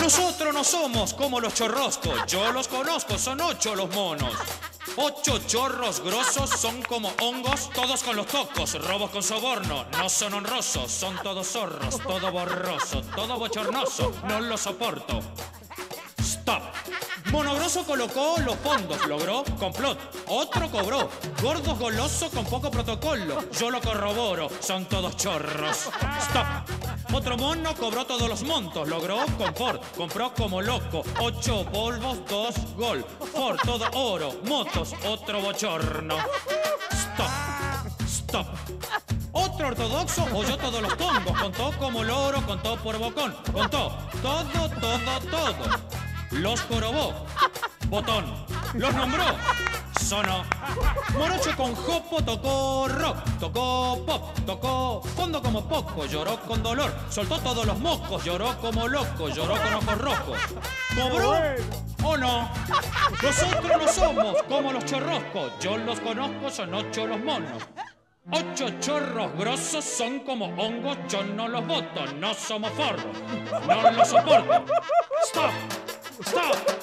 Nosotros no somos como los chorroscos, yo los conozco, son ocho los monos. Ocho chorros grosos son como hongos, todos con los tocos, robos con soborno, no son honrosos, son todos zorros, todo borroso, todo bochornoso, no lo soporto. Monogroso colocó los fondos, logró complot. Otro cobró. Gordos goloso con poco protocolo. Yo lo corroboro, son todos chorros. Stop. Otro mono cobró todos los montos, logró confort. Compró como loco. Ocho polvos, dos gol. Ford, todo oro. Motos, otro bochorno. Stop. Stop. Otro ortodoxo oyó todos los tongos, contó como loro, contó por bocón, contó todo, todo, todo. Los corobó, botón, los nombró, sonó. Morocho con jopo tocó rock, tocó pop, tocó fondo como poco, lloró con dolor, soltó todos los mocos, lloró como loco, lloró con ojos rojos. ¿Cobró o no? Nosotros no somos como los chorroscos, yo los conozco, son ocho los monos. Ocho chorros grosos son como hongos, yo no los voto, no somos forros, no los soporto. Stop, stop,